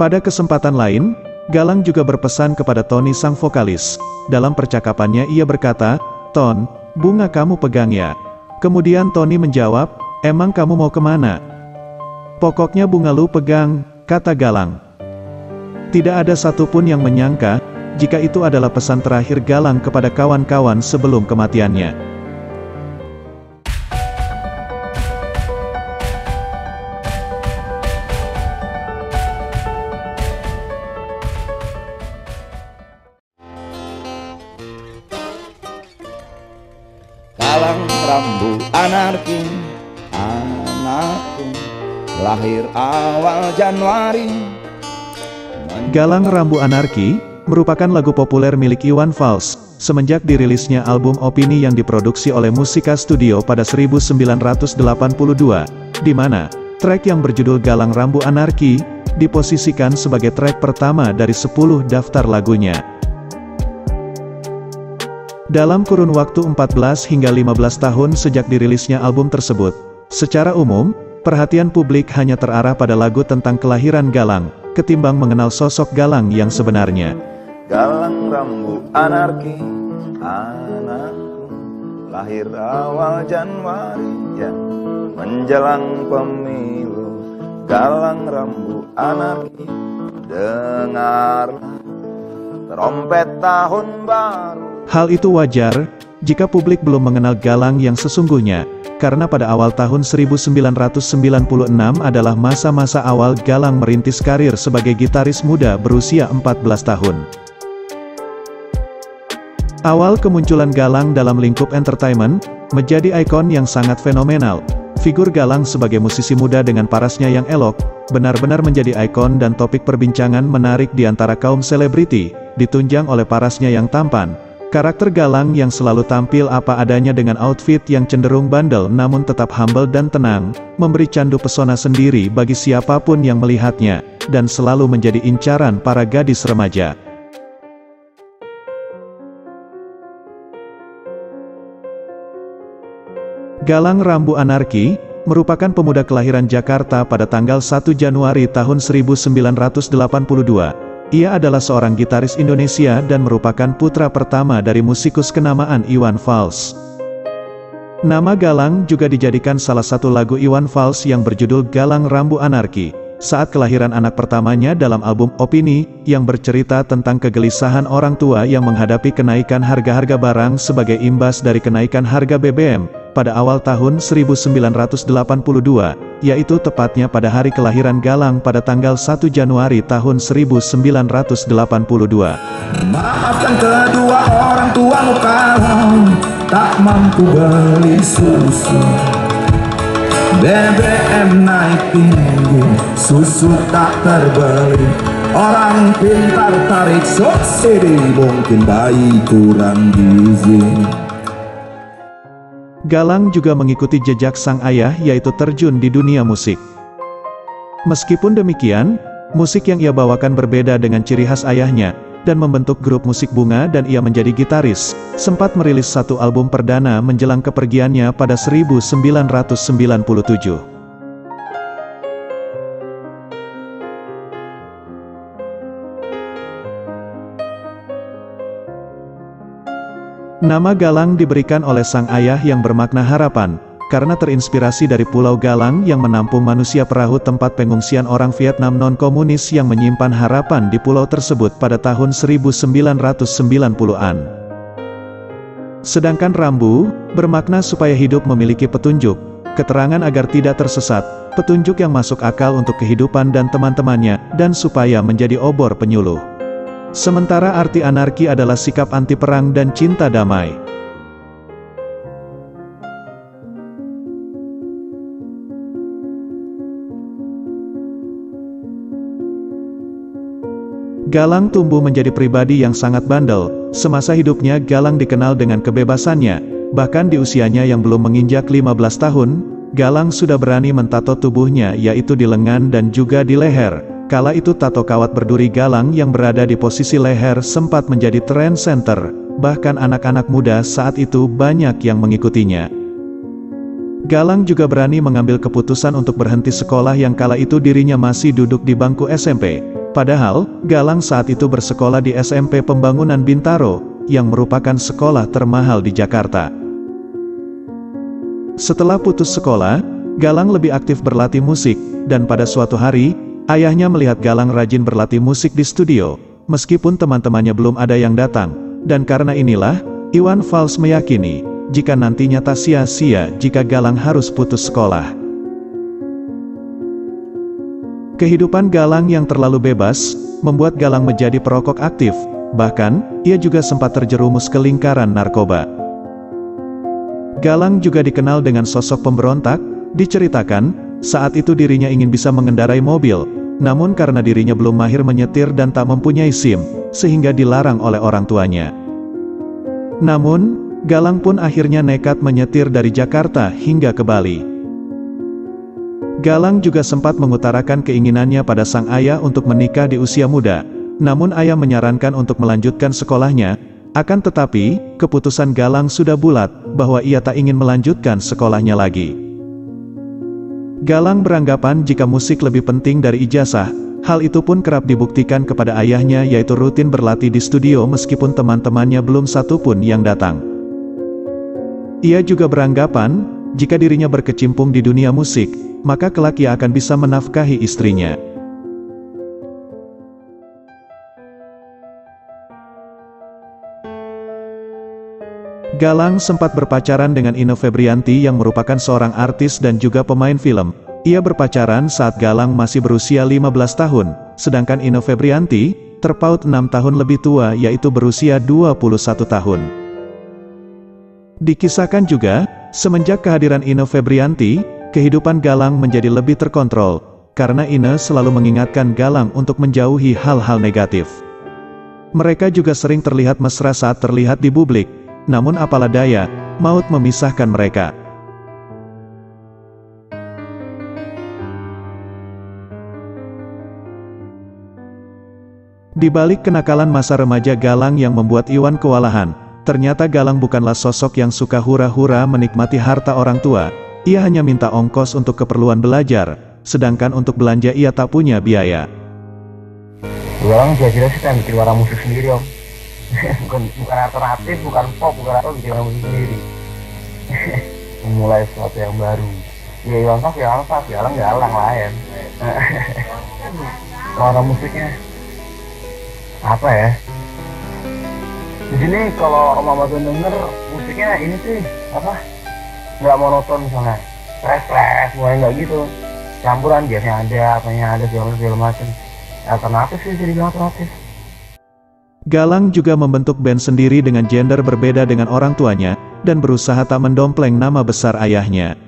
Pada kesempatan lain, Galang juga berpesan kepada Tony sang vokalis. Dalam percakapannya ia berkata, Ton, bunga kamu pegang ya. Kemudian Tony menjawab, emang kamu mau ke mana? Pokoknya bunga lu pegang, kata Galang. Tidak ada satupun yang menyangka, jika itu adalah pesan terakhir Galang kepada kawan-kawan sebelum kematiannya. Anarki Anakku Lahir awal Januari Galang Rambu Anarki merupakan lagu populer milik Iwan Fals semenjak dirilisnya album Opini yang diproduksi oleh Musika Studio pada 1982, di mana track yang berjudul Galang Rambu Anarki diposisikan sebagai track pertama dari 10 daftar lagunya. Dalam kurun waktu 14 hingga 15 tahun sejak dirilisnya album tersebut, secara umum, perhatian publik hanya terarah pada lagu tentang kelahiran Galang, ketimbang mengenal sosok Galang yang sebenarnya. Galang rambu anarki Anakku. Lahir awal Januari ya. Menjelang pemilu Galang rambu anarki. Dengarlah Trompet tahun baru Hal itu wajar, jika publik belum mengenal Galang yang sesungguhnya, karena pada awal tahun 1996 adalah masa-masa awal Galang merintis karir sebagai gitaris muda berusia 14 tahun. Awal kemunculan Galang dalam lingkup entertainment, menjadi ikon yang sangat fenomenal. Figur Galang sebagai musisi muda dengan parasnya yang elok, benar-benar menjadi ikon dan topik perbincangan menarik di antara kaum selebriti, ditunjang oleh parasnya yang tampan, Karakter Galang yang selalu tampil apa adanya dengan outfit yang cenderung bandel namun tetap humble dan tenang, memberi candu pesona sendiri bagi siapa pun yang melihatnya, dan selalu menjadi incaran para gadis remaja. Galang Rambu Anarki, merupakan pemuda kelahiran Jakarta pada tanggal 1 Januari tahun 1982, ia adalah seorang gitaris Indonesia dan merupakan putra pertama dari musikus kenamaan Iwan Fals. Nama Galang juga dijadikan salah satu lagu Iwan Fals yang berjudul Galang Rambu Anarki, saat kelahiran anak pertamanya dalam album Opini, yang bercerita tentang kegelisahan orang tua yang menghadapi kenaikan harga-harga barang sebagai imbas dari kenaikan harga BBM, pada awal tahun 1982, yaitu tepatnya pada hari kelahiran Galang pada tanggal 1 Januari tahun 1982. Maafkan kedua orang tuamu kalau tak mampu beli susu. BBM naik tinggi, susu tak terbeli. Orang pintar tarik subsidi, mungkin bayi kurang gizi. Galang juga mengikuti jejak sang ayah yaitu terjun di dunia musik. Meskipun demikian, musik yang ia bawakan berbeda dengan ciri khas ayahnya, dan membentuk grup musik bunga dan ia menjadi gitaris, sempat merilis satu album perdana menjelang kepergiannya pada 1997. Nama Galang diberikan oleh sang ayah yang bermakna harapan, karena terinspirasi dari Pulau Galang yang menampung manusia perahu tempat pengungsian orang Vietnam non-komunis yang menyimpan harapan di pulau tersebut pada tahun 1990-an. Sedangkan Rambu, bermakna supaya hidup memiliki petunjuk, keterangan agar tidak tersesat, petunjuk yang masuk akal untuk kehidupan dan teman-temannya, dan supaya menjadi obor penyuluh. Sementara arti anarki adalah sikap anti perang dan cinta damai. Galang tumbuh menjadi pribadi yang sangat bandel, semasa hidupnya Galang dikenal dengan kebebasannya, bahkan di usianya yang belum menginjak 15 tahun, Galang sudah berani mentato tubuhnya yaitu di lengan dan juga di leher, Kala itu tato kawat berduri galang yang berada di posisi leher sempat menjadi trend center, bahkan anak-anak muda saat itu banyak yang mengikutinya. Galang juga berani mengambil keputusan untuk berhenti sekolah yang kala itu dirinya masih duduk di bangku SMP, Padahal, Galang saat itu bersekolah di SMP Pembangunan Bintaro, yang merupakan sekolah termahal di Jakarta. Setelah putus sekolah, Galang lebih aktif berlatih musik, dan pada suatu hari, ayahnya melihat Galang rajin berlatih musik di studio, meskipun teman-temannya belum ada yang datang, dan karena inilah, Iwan Fals meyakini, jika nantinya tak sia-sia jika Galang harus putus sekolah. Kehidupan Galang yang terlalu bebas, membuat Galang menjadi perokok aktif, bahkan, ia juga sempat terjerumus ke lingkaran narkoba. Galang juga dikenal dengan sosok pemberontak, diceritakan, saat itu dirinya ingin bisa mengendarai mobil, namun karena dirinya belum mahir menyetir dan tak mempunyai SIM, sehingga dilarang oleh orang tuanya. Namun, Galang pun akhirnya nekat menyetir dari Jakarta hingga ke Bali. Galang juga sempat mengutarakan keinginannya pada sang ayah untuk menikah di usia muda, namun ayah menyarankan untuk melanjutkan sekolahnya, akan tetapi, keputusan Galang sudah bulat, bahwa ia tak ingin melanjutkan sekolahnya lagi. Galang beranggapan jika musik lebih penting dari ijazah, hal itu pun kerap dibuktikan kepada ayahnya yaitu rutin berlatih di studio meskipun teman-temannya belum satu pun yang datang. Ia juga beranggapan, jika dirinya berkecimpung di dunia musik, maka kelak ia akan bisa menafkahi istrinya. Galang sempat berpacaran dengan Ino Febrianti yang merupakan seorang artis dan juga pemain film. Ia berpacaran saat Galang masih berusia 15 tahun, sedangkan Ino Febrianti, terpaut 6 tahun lebih tua yaitu berusia 21 tahun. Dikisahkan juga, semenjak kehadiran Ino Febrianti, Kehidupan Galang menjadi lebih terkontrol, karena Ine selalu mengingatkan Galang untuk menjauhi hal-hal negatif. Mereka juga sering terlihat mesra saat terlihat di publik, namun apalah daya, maut memisahkan mereka. Di balik kenakalan masa remaja Galang yang membuat Iwan kewalahan, ternyata Galang bukanlah sosok yang suka hura-hura menikmati harta orang tua, ia hanya minta ongkos untuk keperluan belajar, sedangkan untuk belanja ia tak punya biaya. Orang jelas-jelas kita bikin warna musik sendiri om bukan bukan alternatif, bukan pop, bukan apa bikin musik sendiri memulai sesuatu yang baru ya Iwan Fals ya Iwan Fals, Galang Galang lain warna musiknya apa ya di sini kalau Om Ahmad denger musiknya ini sih apa nggak monoton misalnya fresh fresh mulai nggak gitu campuran biasanya ada apanya ada segala segala macam alternatif sih jadi alternatif Galang juga membentuk band sendiri dengan gender berbeda dengan orang tuanya, dan berusaha tak mendompleng nama besar ayahnya.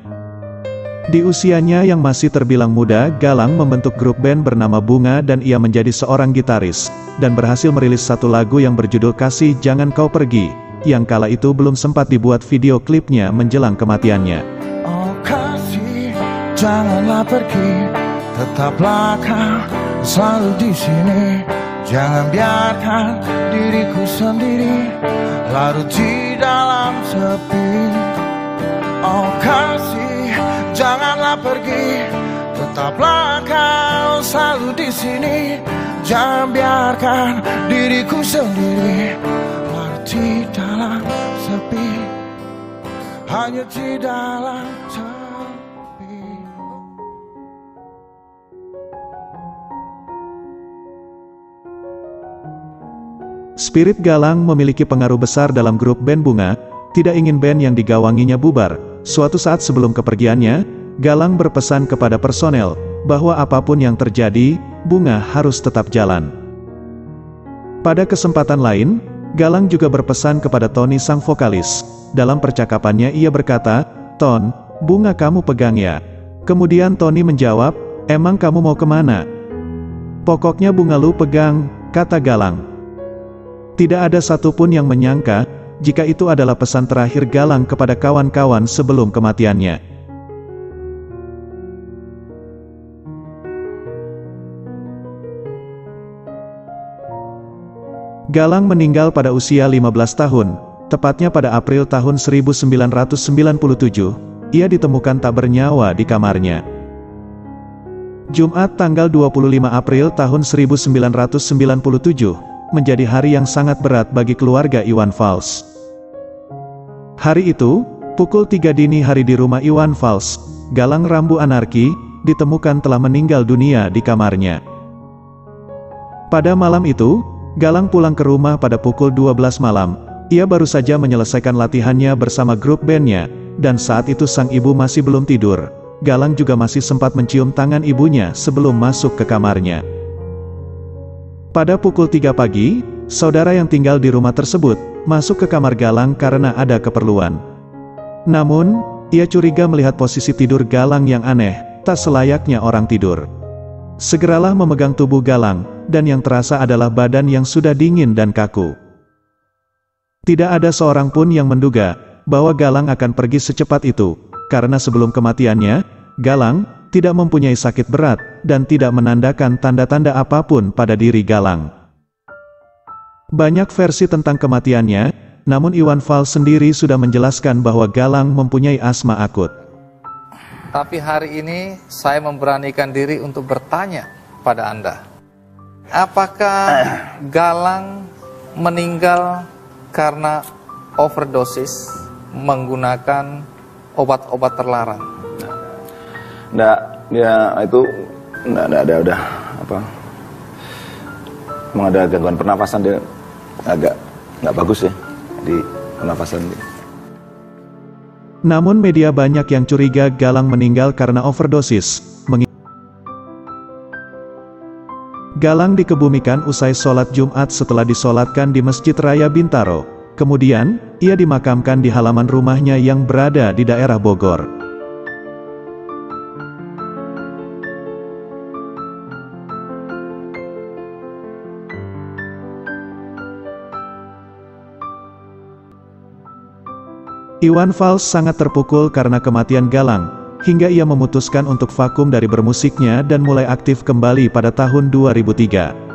Di usianya yang masih terbilang muda, Galang membentuk grup band bernama Bunga dan ia menjadi seorang gitaris, dan berhasil merilis satu lagu yang berjudul Kasih Jangan Kau Pergi, yang kala itu belum sempat dibuat video klipnya menjelang kematiannya. Oh kasih, janganlah pergi, tetaplah kau selalu di sini. Jangan biarkan diriku sendiri larut di dalam sepi. Oh kasih, janganlah pergi, tetaplah kau selalu di sini. Jangan biarkan diriku sendiri di dalam sepi Hanya di dalam Spirit Galang memiliki pengaruh besar dalam grup band Bunga, tidak ingin band yang digawanginya bubar. Suatu saat sebelum kepergiannya, Galang berpesan kepada personel, bahwa apa pun yang terjadi, Bunga harus tetap jalan. Pada kesempatan lain, Galang juga berpesan kepada Tony sang vokalis. Dalam percakapannya ia berkata, Ton, bunga kamu pegang ya. Kemudian Tony menjawab, emang kamu mau ke mana? Pokoknya bunga lu pegang, kata Galang. Tidak ada satupun yang menyangka, jika itu adalah pesan terakhir Galang kepada kawan-kawan sebelum kematiannya. Galang meninggal pada usia 15 tahun, tepatnya pada April tahun 1997. Ia ditemukan tak bernyawa di kamarnya. Jumat tanggal 25 April tahun 1997, menjadi hari yang sangat berat bagi keluarga Iwan Fals. Hari itu, pukul 3 dini hari di rumah Iwan Fals, Galang Rambu Anarki, ditemukan telah meninggal dunia di kamarnya. Pada malam itu, Galang pulang ke rumah pada pukul 12 malam, ia baru saja menyelesaikan latihannya bersama grup bandnya, dan saat itu sang ibu masih belum tidur. Galang juga masih sempat mencium tangan ibunya sebelum masuk ke kamarnya. Pada pukul 3 pagi, saudara yang tinggal di rumah tersebut, masuk ke kamar Galang karena ada keperluan. Namun, ia curiga melihat posisi tidur Galang yang aneh, tak selayaknya orang tidur. Segeralah memegang tubuh Galang, dan yang terasa adalah badan yang sudah dingin dan kaku. Tidak ada seorang pun yang menduga, bahwa Galang akan pergi secepat itu, karena sebelum kematiannya, Galang tidak mempunyai sakit berat dan tidak menandakan tanda-tanda apa pun pada diri Galang. Banyak versi tentang kematiannya, namun Iwan Fals sendiri sudah menjelaskan bahwa Galang mempunyai asma akut. Tapi hari ini saya memberanikan diri untuk bertanya pada Anda. Apakah Galang meninggal karena overdosis menggunakan obat-obat terlarang. Nggak, dia itu nggak, nggak ada udah apa? Emang ada gangguan pernapasan dia agak nggak bagus ya di pernapasan dia. Namun media banyak yang curiga Galang meninggal karena overdosis. Galang dikebumikan usai sholat Jumat setelah disolatkan di Masjid Raya Bintaro. Kemudian, ia dimakamkan di halaman rumahnya yang berada di daerah Bogor. Iwan Fals sangat terpukul karena kematian Galang, hingga ia memutuskan untuk vakum dari bermusiknya dan mulai aktif kembali pada tahun 2003.